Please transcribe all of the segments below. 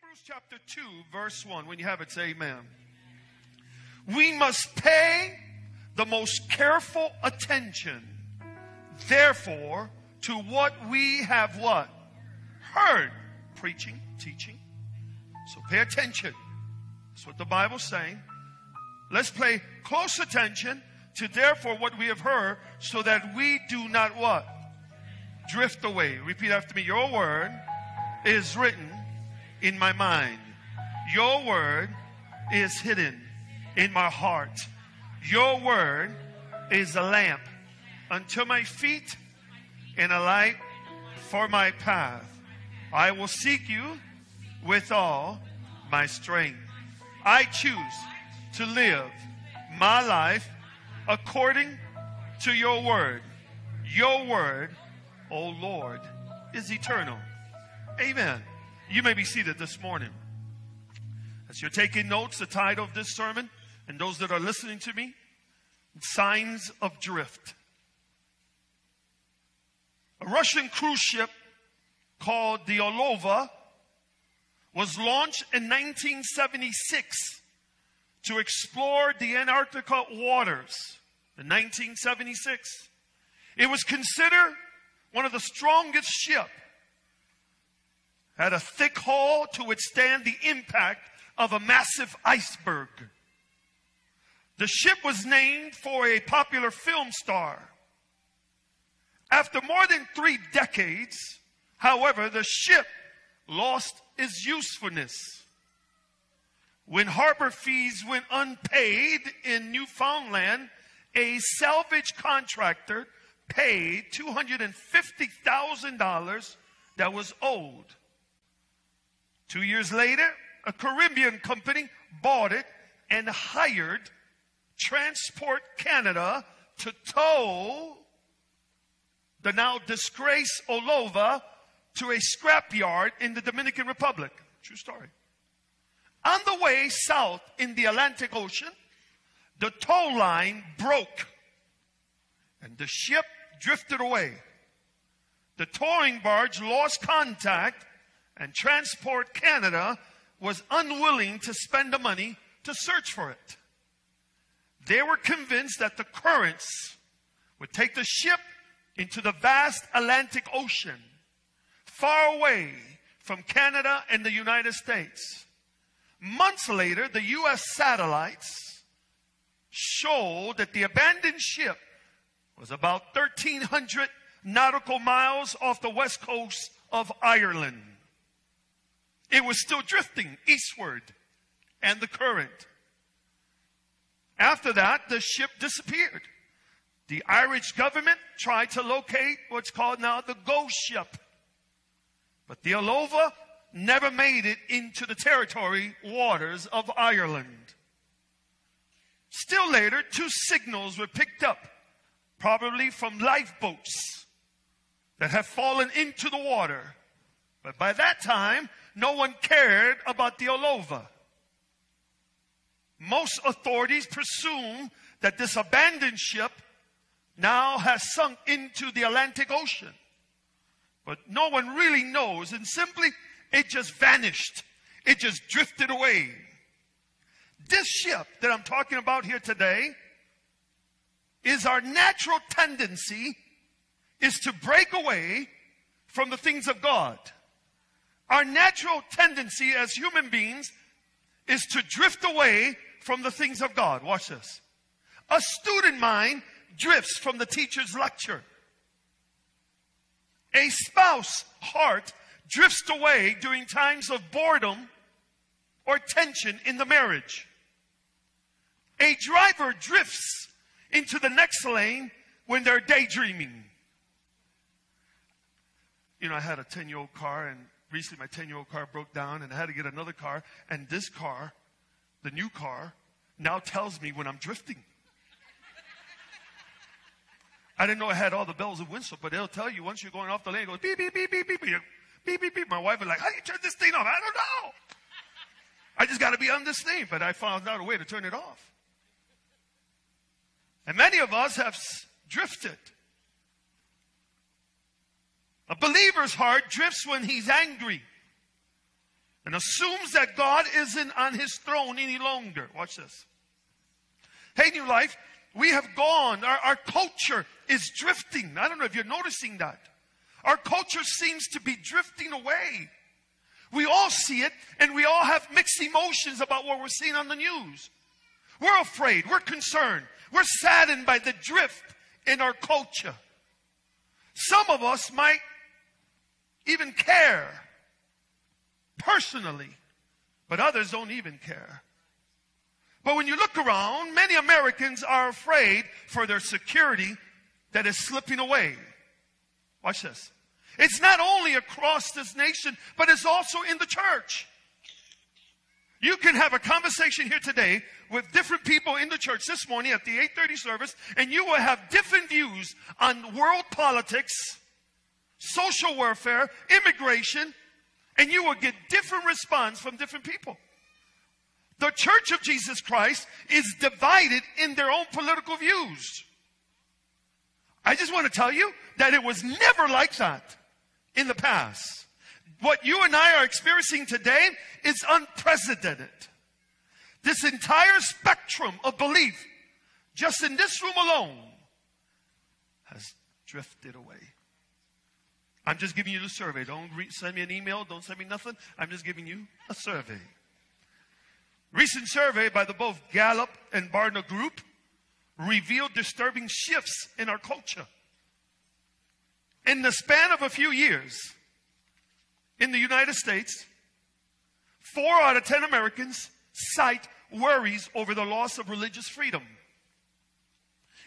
Hebrews chapter 2, verse 1. When you have it, say amen. We must pay the most careful attention, therefore, to what we have what? Heard. Preaching, teaching. So pay attention. That's what the Bible's saying. Let's pay close attention to therefore what we have heard so that we do not what? Drift away. Repeat after me. Your word is written in my mind. Your word is hidden in my heart. Your word is a lamp unto my feet and a light for my path. I will seek you with all my strength. I choose to live my life according to your word. Your word, O oh Lord, is eternal. Amen. You may be seated this morning. As you're taking notes, the title of this sermon, and those that are listening to me, Signs of Drift. A Russian cruise ship called the Orlova was launched in 1976 to explore the Antarctica waters. In 1976, it was considered one of the strongest ships. Had a thick hull to withstand the impact of a massive iceberg. The ship was named for a popular film star. After more than three decades, however, the ship lost its usefulness. When harbor fees went unpaid in Newfoundland, a salvage contractor paid $250,000 that was owed. Two years later, a Caribbean company bought it and hired Transport Canada to tow the now disgraced Orlova to a scrapyard in the Dominican Republic. True story. On the way south in the Atlantic Ocean, the tow line broke and the ship drifted away. The towing barge lost contact and Transport Canada was unwilling to spend the money to search for it. They were convinced that the currents would take the ship into the vast Atlantic Ocean, far away from Canada and the United States. Months later, the U.S. satellites showed that the abandoned ship was about 1,300 nautical miles off the west coast of Ireland. It was still drifting eastward and the current. After that, the ship disappeared. The Irish government tried to locate what's called now the ghost ship. But the Orlova never made it into the territory waters of Ireland. Still later, two signals were picked up, probably from lifeboats that have fallen into the water. But by that time, no one cared about the Orlova. Most authorities presume that this abandoned ship now has sunk into the Atlantic Ocean. But no one really knows, and simply it just vanished. It just drifted away. This ship that I'm talking about here today is our natural tendency is to break away from the things of God. Our natural tendency as human beings is to drift away from the things of God. Watch this. A student mind drifts from the teacher's lecture. A spouse heart drifts away during times of boredom or tension in the marriage. A driver drifts into the next lane when they're daydreaming. You know, I had a 10 year old car and recently my 10 year old car broke down and I had to get another car. And this car, the new car, now tells me when I'm drifting. I didn't know I had all the bells and whistles, but it'll tell you once you're going off the lane, it goes beep, beep, beep, beep, beep, beep, beep, beep, beep. My wife was like, how do you turn this thing off? I don't know. I just got to be on this thing, but I found out a way to turn it off. And many of us have drifted. A believer's heart drifts when he's angry, and assumes that God isn't on his throne any longer. Watch this. Hey, New Life, we have gone. Our, our culture is drifting. I don't know if you're noticing that. Our culture seems to be drifting away. We all see it, and we all have mixed emotions about what we're seeing on the news. We're afraid, we're concerned, we're saddened by the drift in our culture. Some of us might even care personally, but others don't even care. But when you look around, many Americans are afraid for their security that is slipping away. Watch this. It's not only across this nation, but it's also in the church. You can have a conversation here today with different people in the church this morning at the 8:30 service and you will have different views on world politics, social welfare, immigration, and you will get different response from different people. The church of Jesus Christ is divided in their own political views. I just want to tell you that it was never like that in the past. What you and I are experiencing today is unprecedented. This entire spectrum of belief, just in this room alone, has drifted away. I'm just giving you the survey. Don't re- send me an email. Don't send me nothing. I'm just giving you a survey. Recent survey by the both Gallup and Barna Group revealed disturbing shifts in our culture. In the span of a few years, in the United States, four out of ten Americans cite worries over the loss of religious freedom.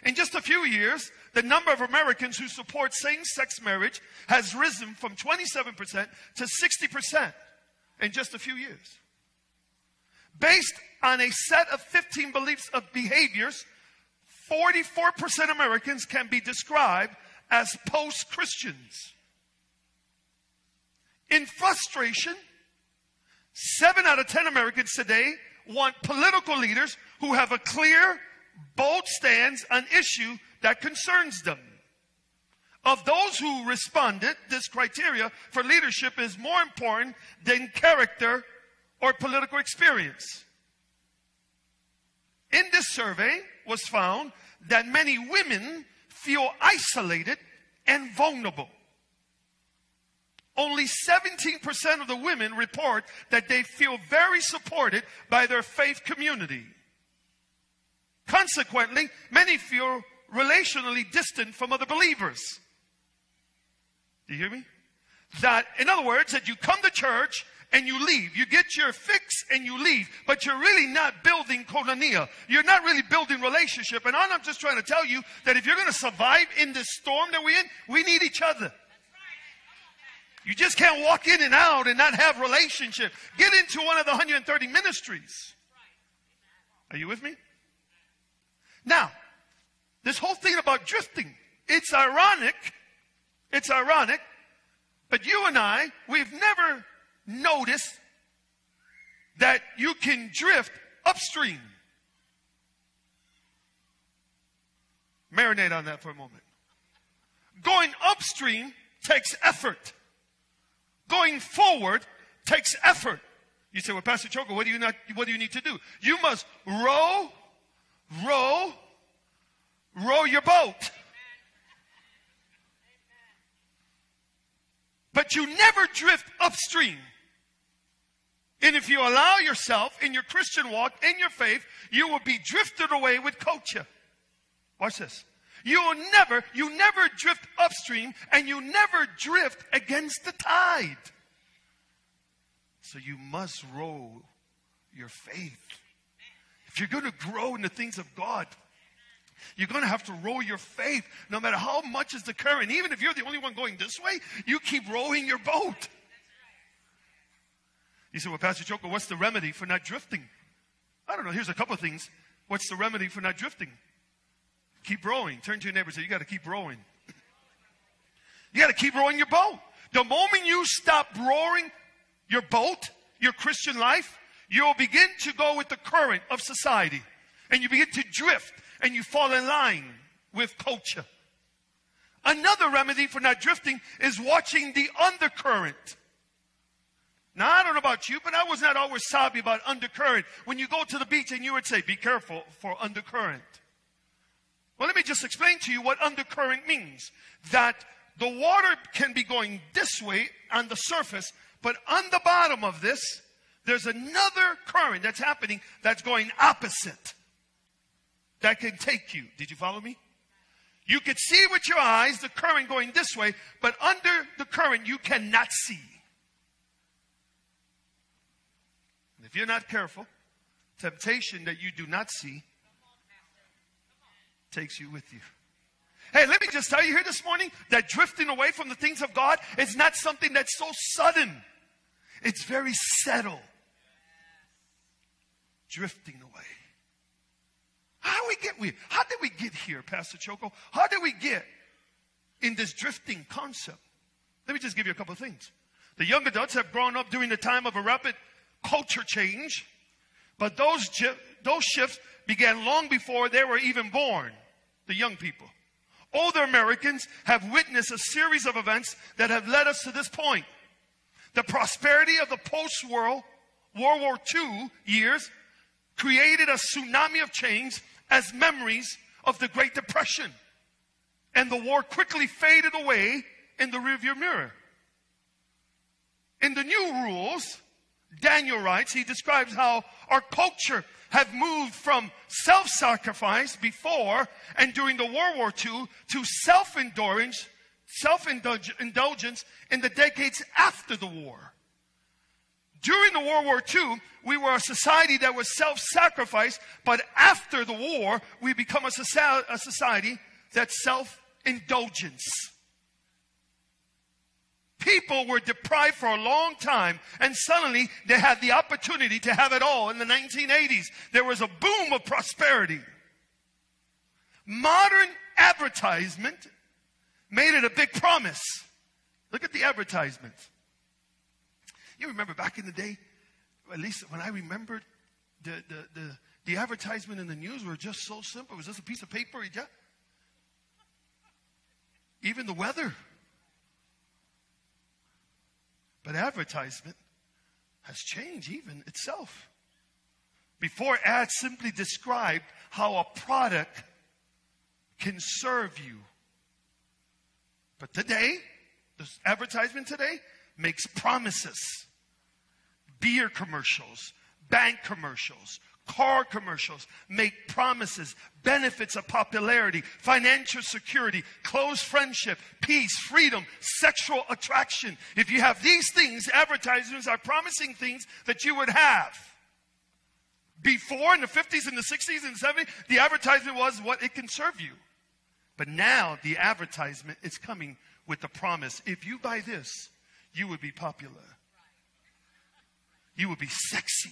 In just a few years, the number of Americans who support same sex marriage has risen from 27% to 60% in just a few years. Based on a set of 15 beliefs of behaviors, 44% Americans can be described as post Christians. In frustration, seven out of 10 Americans today want political leaders who have a clear, bold stands on issue that concerns them. Of those who responded, this criteria for leadership is more important than character or political experience. In this survey was found that many women feel isolated and vulnerable. Only 17% of the women report that they feel very supported by their faith community. Consequently, many feel relationally distant from other believers. Do you hear me? That, in other words, that you come to church and you leave. You get your fix and you leave, but you're really not building koinonia. You're not really building relationship. And I'm just trying to tell you that if you're going to survive in this storm that we're in, we need each other. You just can't walk in and out and not have relationship. Get into one of the 130 ministries. Are you with me? Now, this whole thing about drifting, it's ironic. It's ironic. But you and I, we've never noticed that you can drift upstream. Marinate on that for a moment. Going upstream takes effort. Going forward takes effort. You say, well, Pastor Choco, what do you not, what do you need to do? You must row, row, row your boat. But you never drift upstream. And if you allow yourself in your Christian walk, in your faith, you will be drifted away with culture. Watch this. You will never, you never drift upstream and you never drift against the tide. So you must row your faith. You're going to grow in the things of God, you're going to have to row your faith no matter how much is the current. Even if you're the only one going this way, you keep rowing your boat. You say, well, Pastor Choco, what's the remedy for not drifting? I don't know. Here's a couple of things. What's the remedy for not drifting? Keep rowing. Turn to your neighbor and say, you got to keep rowing. You got to keep rowing your boat. The moment you stop rowing your boat, your Christian life, you'll begin to go with the current of society and you begin to drift and you fall in line with culture. Another remedy for not drifting is watching the undercurrent. Now, I don't know about you, but I was not always savvy about undercurrent. When you go to the beach and you would say, be careful for undercurrent. Well, let me just explain to you what undercurrent means. That the water can be going this way on the surface, but on the bottom of this, there's another current that's happening that's going opposite that can take you. Did you follow me? You could see with your eyes the current going this way, but under the current you cannot see. And if you're not careful, temptation that you do not see takes you with you. Hey, let me just tell you here this morning that drifting away from the things of God is not something that's so sudden. It's very settled. Drifting away. How we get we how did we get here, Pastor Choco? How did we get in this drifting concept? Let me just give you a couple of things. The young adults have grown up during the time of a rapid culture change, but those, those shifts began long before they were even born, the young people. Older Americans have witnessed a series of events that have led us to this point. The prosperity of the post-war World War II years created a tsunami of change as memories of the Great Depression. And the war quickly faded away in the rearview mirror. In the new rules, Daniel writes, he describes how our culture have moved from self-sacrifice before and during the World War II to self-indulgence, self-indulgence in the decades after the war. During the World War II, we were a society that was self-sacrifice, but after the war, we become a, society that's self-indulgence. People were deprived for a long time, and suddenly they had the opportunity to have it all. In the 1980s, there was a boom of prosperity. Modern advertisement made it a big promise. Look at the advertisements. You remember back in the day, at least when I remembered, the, the, the, the advertisement in the news were just so simple. It was just a piece of paper. Yeah. Even the weather. But advertisement has changed even itself. Before ads simply described how a product can serve you. But today, this advertisement today makes promises beer commercials, bank commercials, car commercials make promises, benefits of popularity, financial security, close friendship, peace, freedom, sexual attraction. If you have these things, advertisements are promising things that you would have. Before in the 50s and the 60s and the 70s, the advertisement was what it can serve you. But now the advertisement is coming with the promise if you buy this, you would be popular you would be sexy.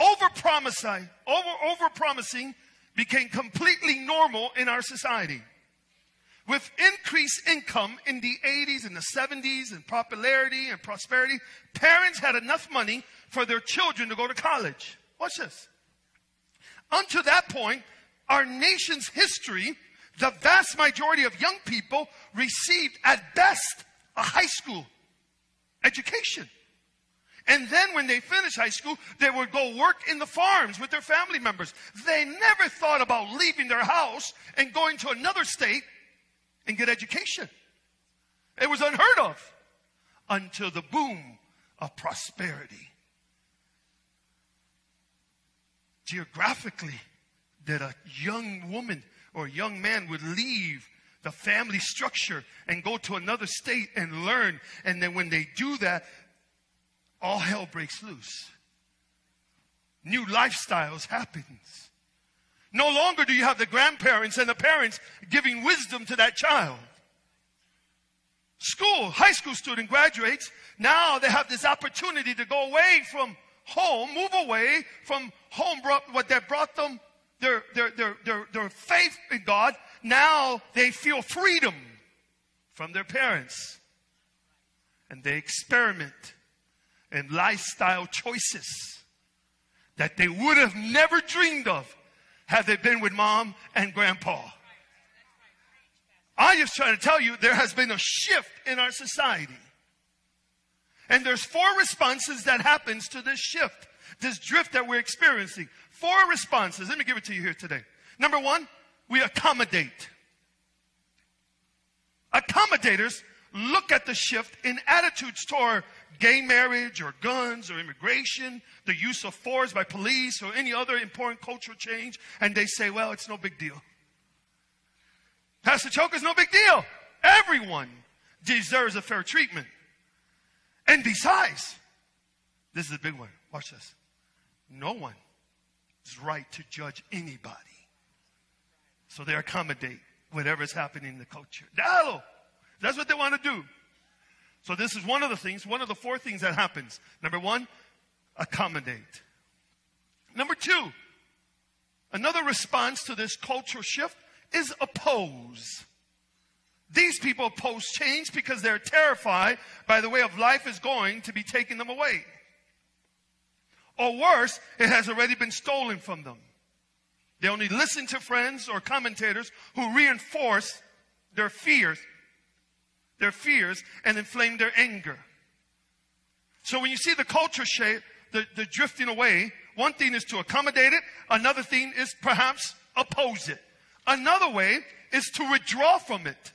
Over promising, over, became completely normal in our society. With increased income in the 80s and the 70s and popularity and prosperity, parents had enough money for their children to go to college. Watch this. Until that point, our nation's history, the vast majority of young people received at best a high school education. And then when they finished high school, they would go work in the farms with their family members. They never thought about leaving their house and going to another state and get education. It was unheard of until the boom of prosperity. Geographically, that a young woman or young man would leave the family structure and go to another state and learn. And then when they do that, all hell breaks loose. New lifestyles happens. No longer do you have the grandparents and the parents giving wisdom to that child. School, high school student graduates, now they have this opportunity to go away from home, move away from home, brought, what that brought them, their, their, their, their, their faith in God, now they feel freedom from their parents. And they experiment in lifestyle choices that they would have never dreamed of had they been with mom and grandpa. I'm just trying to tell you there has been a shift in our society. And there's four responses that happens to this shift, this drift that we're experiencing. Four responses. Let me give it to you here today. Number one, we accommodate. Accommodators look at the shift in attitudes toward gay marriage or guns or immigration, the use of force by police or any other important cultural change, and they say, well, it's no big deal. Pastor Choke is no big deal. Everyone deserves a fair treatment. And besides, this is a big one. Watch this. No one is right to judge anybody. So they accommodate whatever's happening in the culture. That's what they want to do. So this is one of the things, one of the four things that happens. Number one, accommodate. Number two, another response to this cultural shift is oppose. These people oppose change because they're terrified by the way of life is going to be taking them away. Or worse, it has already been stolen from them. They only listen to friends or commentators who reinforce their fears, their fears, and inflame their anger. So when you see the culture shape, the, the drifting away, one thing is to accommodate it, another thing is perhaps oppose it. Another way is to withdraw from it.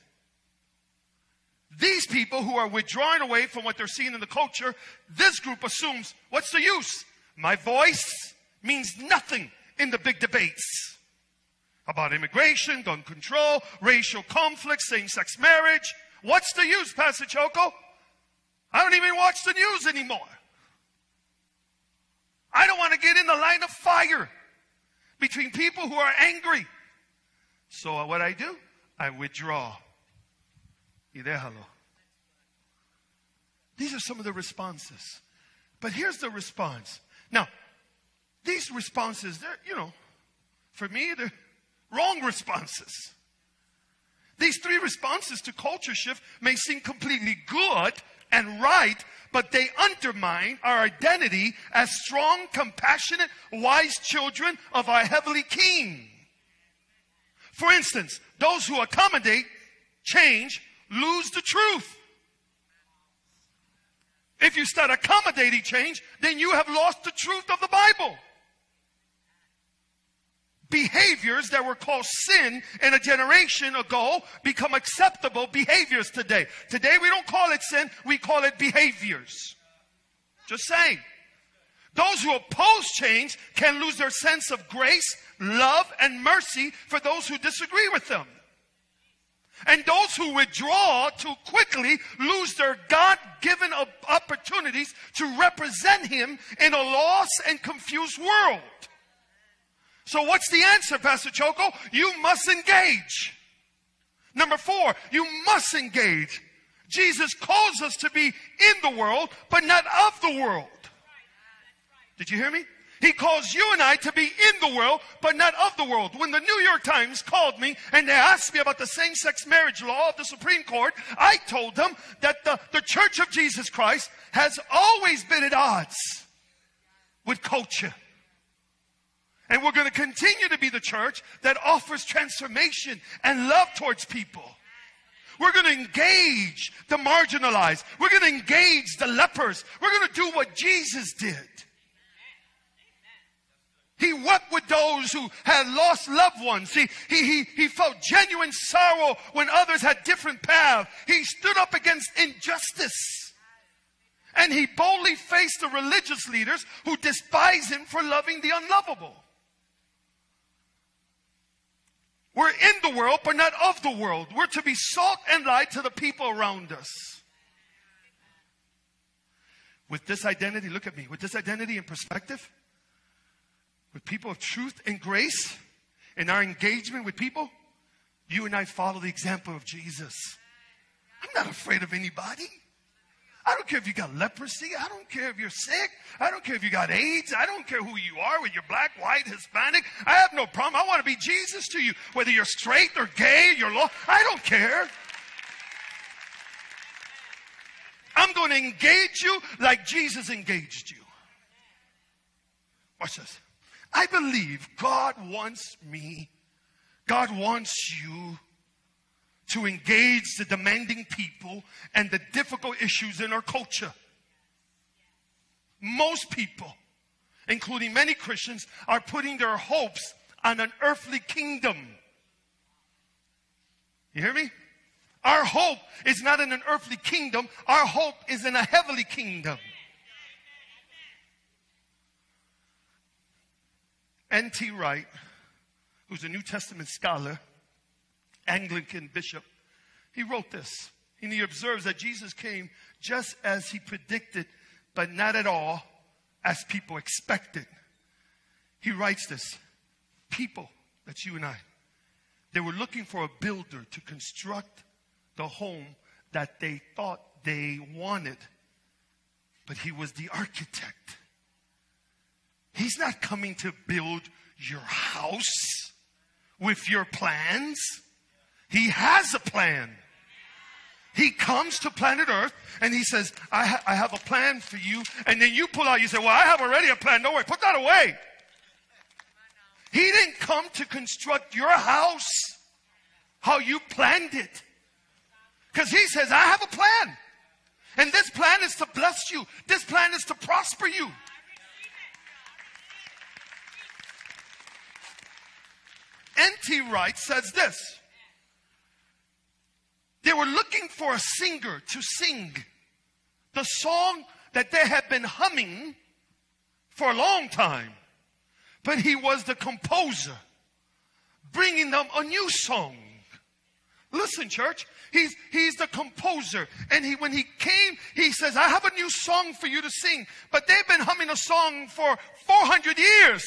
These people who are withdrawing away from what they're seeing in the culture, this group assumes, what's the use? My voice means nothing in the big debates about immigration, gun control, racial conflict, same-sex marriage. What's the use, Pastor Choco? I don't even watch the news anymore. I don't want to get in the line of fire between people who are angry. So uh, what I do, I withdraw. Y déjalo. These are some of the responses. But here's the response. Now, these responses, they're, you know, for me, they're wrong responses. These three responses to culture shift may seem completely good and right, but they undermine our identity as strong, compassionate, wise children of our heavenly King. For instance, those who accommodate change lose the truth. If you start accommodating change, then you have lost the truth of the Bible. Behaviors that were called sin in a generation ago become acceptable behaviors today. Today we don't call it sin, we call it behaviors. Just saying. Those who oppose change can lose their sense of grace, love, and mercy for those who disagree with them. And those who withdraw too quickly lose their God given opportunities to represent Him in a lost and confused world. So, what's the answer, Pastor Choco? You must engage. Number four, you must engage. Jesus calls us to be in the world, but not of the world. Did you hear me? He calls you and I to be in the world, but not of the world. When the New York Times called me and they asked me about the same-sex marriage law of the Supreme Court, I told them that the, the Church of Jesus Christ has always been at odds with culture. And we're going to continue to be the church that offers transformation and love towards people. We're going to engage the marginalized. We're going to engage the lepers. We're going to do what Jesus did. He wept with those who had lost loved ones. He, he, he, he felt genuine sorrow when others had different paths. He stood up against injustice. And he boldly faced the religious leaders who despise him for loving the unlovable. We're in the world, but not of the world. We're to be salt and light to the people around us. With this identity, look at me, with this identity and perspective, with people of truth and grace in our engagement with people, you and I follow the example of Jesus. I'm not afraid of anybody. I don't care if you got leprosy. I don't care if you're sick. I don't care if you got AIDS. I don't care who you are, whether you're black, white, Hispanic. I have no problem. I want to be Jesus to you. Whether you're straight or gay, you're low. I don't care. I'm going to engage you like Jesus engaged you. Watch this. I believe God wants me, God wants you to engage the demanding people and the difficult issues in our culture. most people, including many Christians, are putting their hopes on an earthly kingdom. You hear me? Our hope is not in an earthly kingdom. Our hope is in a heavenly kingdom. N.T. Wright, who's a New Testament scholar, Anglican bishop, he wrote this. And he observes that Jesus came just as he predicted, but not at all as people expected. He writes this People, that's you and I, they were looking for a builder to construct the home that they thought they wanted, but he was the architect. He's not coming to build your house with your plans. He has a plan. He comes to planet Earth and he says, I, ha- I have a plan for you. And then you pull out, you say, Well, I have already a plan. Don't worry, put that away. He didn't come to construct your house how you planned it. Because he says, I have a plan. And this plan is to bless you, this plan is to prosper you. N.T. Wright says this They were looking for a singer to sing the song that they had been humming for a long time. But he was the composer, bringing them a new song. Listen, church, he's, he's the composer. And he, when he came, he says, I have a new song for you to sing. But they've been humming a song for 400 years.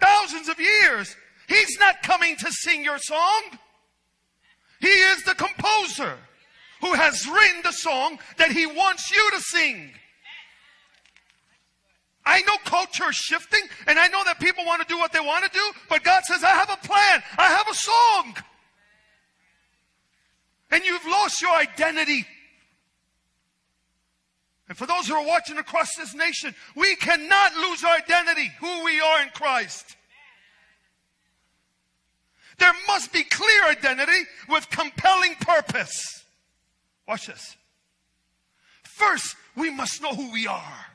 Thousands of years. He's not coming to sing your song. He is the composer who has written the song that he wants you to sing. I know culture is shifting and I know that people want to do what they want to do, but God says, I have a plan. I have a song. And you've lost your identity. And for those who are watching across this nation, we cannot lose our identity, who we are in Christ. There must be clear identity with compelling purpose. Watch this. First, we must know who we are.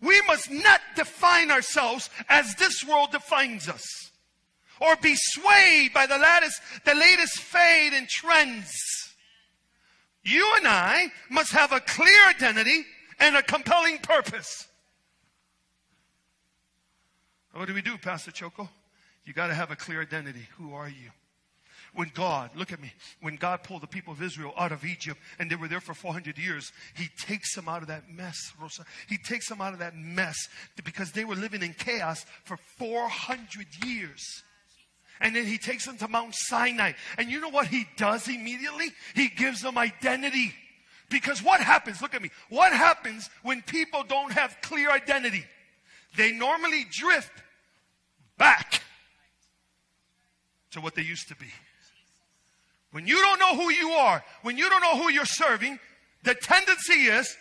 We must not define ourselves as this world defines us or be swayed by the latest, the latest fade and trends. You and I must have a clear identity and a compelling purpose. What do we do, Pastor Choco? You got to have a clear identity. Who are you? When God, look at me, when God pulled the people of Israel out of Egypt and they were there for 400 years, He takes them out of that mess, Rosa. He takes them out of that mess because they were living in chaos for 400 years. And then He takes them to Mount Sinai. And you know what He does immediately? He gives them identity. Because what happens, look at me, what happens when people don't have clear identity? They normally drift back to what they used to be. When you don't know who you are, when you don't know who you're serving, the tendency is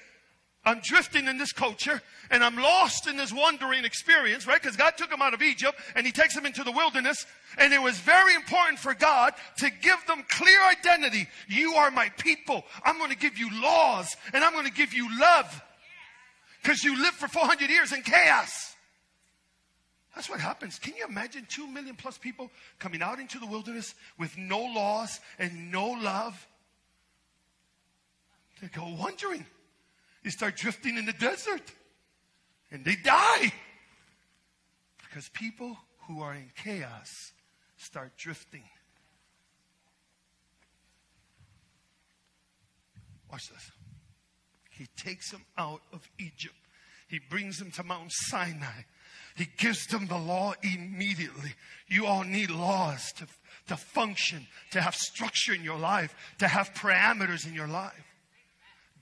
I'm drifting in this culture and I'm lost in this wandering experience, right? Because God took them out of Egypt and He takes them into the wilderness. And it was very important for God to give them clear identity. You are my people. I'm going to give you laws and I'm going to give you love. Because you lived for 400 years in chaos. That's what happens. Can you imagine two million plus people coming out into the wilderness with no laws and no love? They go wandering. They start drifting in the desert and they die. Because people who are in chaos start drifting. Watch this. He takes them out of Egypt. He brings them to Mount Sinai. He gives them the law immediately. You all need laws to, to function, to have structure in your life, to have parameters in your life.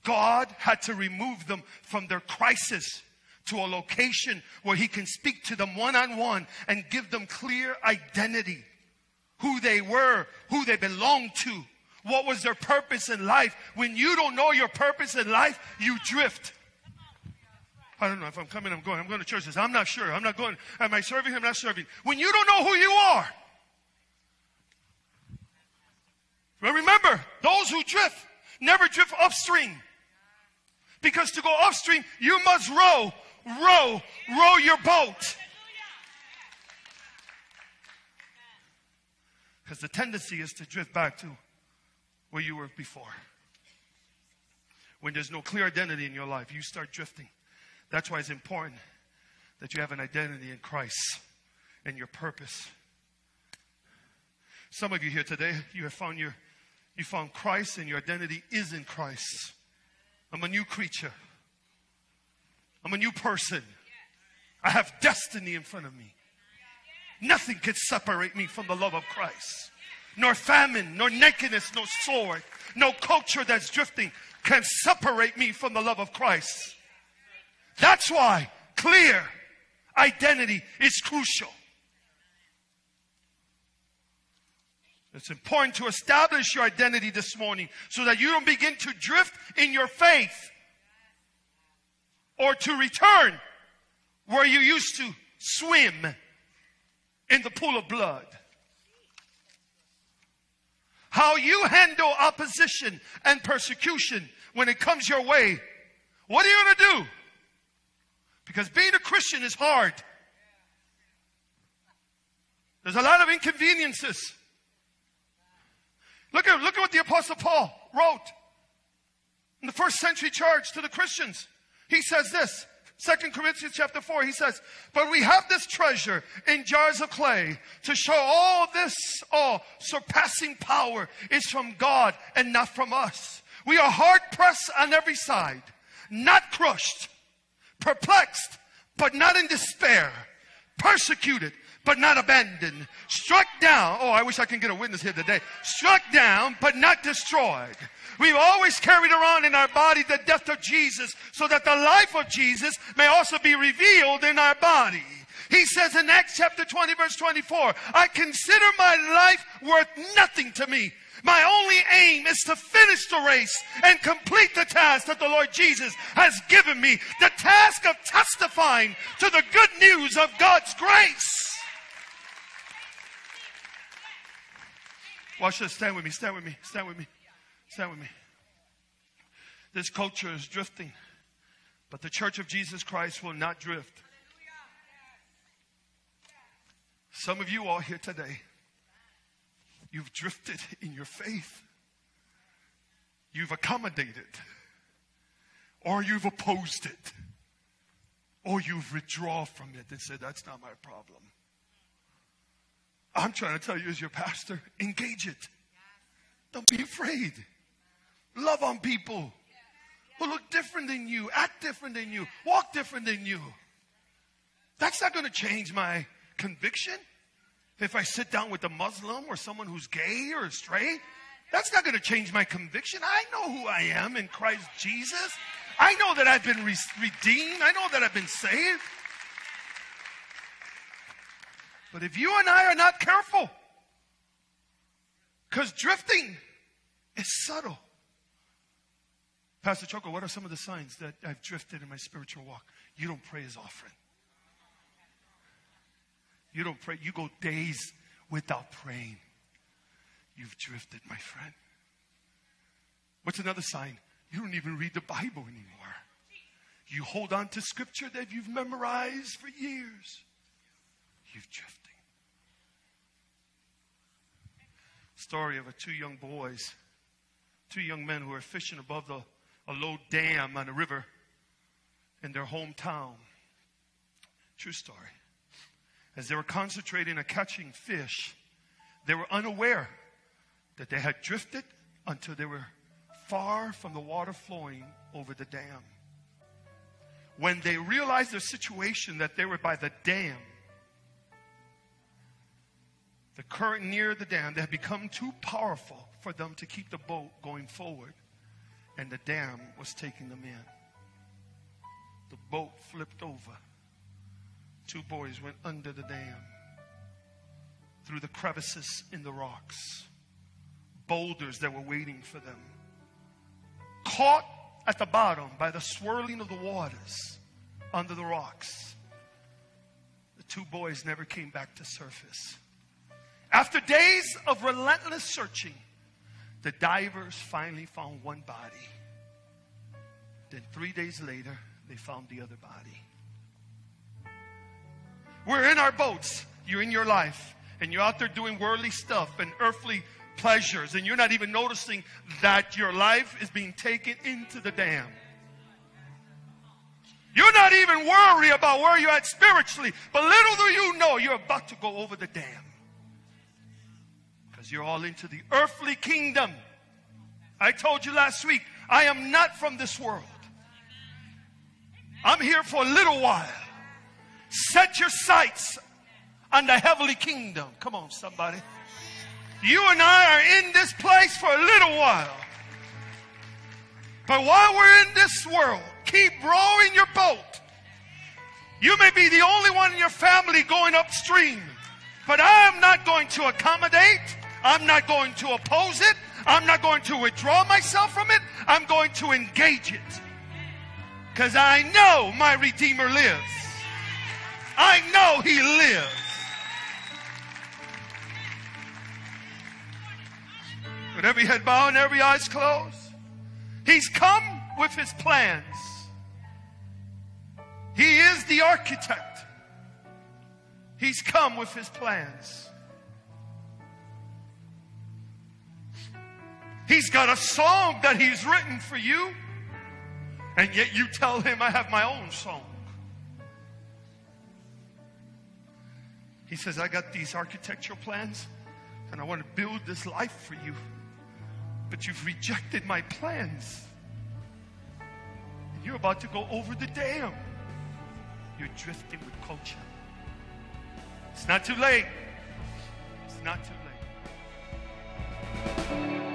God had to remove them from their crisis to a location where He can speak to them one on one and give them clear identity. Who they were, who they belonged to, what was their purpose in life. When you don't know your purpose in life, you drift. I don't know if I'm coming, I'm going. I'm going to church. I'm not sure. I'm not going. Am I serving? I'm not serving. When you don't know who you are. But remember, those who drift never drift upstream. Because to go upstream, you must row, row, row your boat. Because the tendency is to drift back to where you were before. When there's no clear identity in your life, you start drifting. That's why it's important that you have an identity in Christ and your purpose. Some of you here today, you have found your you found Christ and your identity is in Christ. I'm a new creature. I'm a new person. I have destiny in front of me. Nothing can separate me from the love of Christ. Nor famine, nor nakedness, nor sword, no culture that's drifting can separate me from the love of Christ. That's why clear identity is crucial. It's important to establish your identity this morning so that you don't begin to drift in your faith or to return where you used to swim in the pool of blood. How you handle opposition and persecution when it comes your way. What are you going to do? Because being a Christian is hard. There's a lot of inconveniences. Look at, look at what the apostle Paul wrote in the first century church to the Christians. He says this, Second Corinthians chapter 4, he says, But we have this treasure in jars of clay to show all this, all surpassing power is from God and not from us. We are hard pressed on every side, not crushed, perplexed, but not in despair, persecuted, but not abandoned, struck down. Oh, I wish I can get a witness here today. Struck down, but not destroyed. We've always carried around in our body the death of Jesus so that the life of Jesus may also be revealed in our body. He says in Acts chapter 20 verse 24, I consider my life worth nothing to me. My only aim is to finish the race and complete the task that the Lord Jesus has given me. The task of testifying to the good news of God's grace. Watch this. Stand with me. Stand with me. Stand with me. Stand with me. This culture is drifting, but the church of Jesus Christ will not drift. Some of you are here today, you've drifted in your faith. You've accommodated, or you've opposed it, or you've withdrawn from it and said, That's not my problem. I'm trying to tell you as your pastor, engage it. Don't be afraid. Love on people who look different than you, act different than you, walk different than you. That's not going to change my conviction. If I sit down with a Muslim or someone who's gay or straight, that's not going to change my conviction. I know who I am in Christ Jesus. I know that I've been re- redeemed. I know that I've been saved. But if you and I are not careful, because drifting is subtle. Pastor Choco, what are some of the signs that I've drifted in my spiritual walk? You don't pray as often. You don't pray. You go days without praying. You've drifted, my friend. What's another sign? You don't even read the Bible anymore. You hold on to scripture that you've memorized for years. You've drifted. story of two young boys, two young men who were fishing above the, a low dam on a river in their hometown. True story. As they were concentrating on catching fish, they were unaware that they had drifted until they were far from the water flowing over the dam. When they realized their situation, that they were by the dam, the current near the dam had become too powerful for them to keep the boat going forward, and the dam was taking them in. The boat flipped over. Two boys went under the dam, through the crevices in the rocks, boulders that were waiting for them. Caught at the bottom by the swirling of the waters under the rocks. The two boys never came back to surface. After days of relentless searching, the divers finally found one body. Then three days later, they found the other body. We're in our boats. You're in your life. And you're out there doing worldly stuff and earthly pleasures. And you're not even noticing that your life is being taken into the dam. You're not even worried about where you're at spiritually. But little do you know, you're about to go over the dam. Because you're all into the earthly kingdom. I told you last week, I am not from this world. I'm here for a little while. Set your sights on the heavenly kingdom. Come on, somebody. You and I are in this place for a little while. But while we're in this world, keep rowing your boat. You may be the only one in your family going upstream, but I am not going to accommodate. I'm not going to oppose it. I'm not going to withdraw myself from it. I'm going to engage it. Because I know my Redeemer lives. I know He lives. With every head bowed and every eyes closed, He's come with His plans. He is the architect. He's come with His plans. He's got a song that He's written for you. And yet you tell him, I have my own song. He says, I got these architectural plans and I want to build this life for you. But you've rejected my plans. And you're about to go over the dam. You're drifting with culture. It's not too late. It's not too late.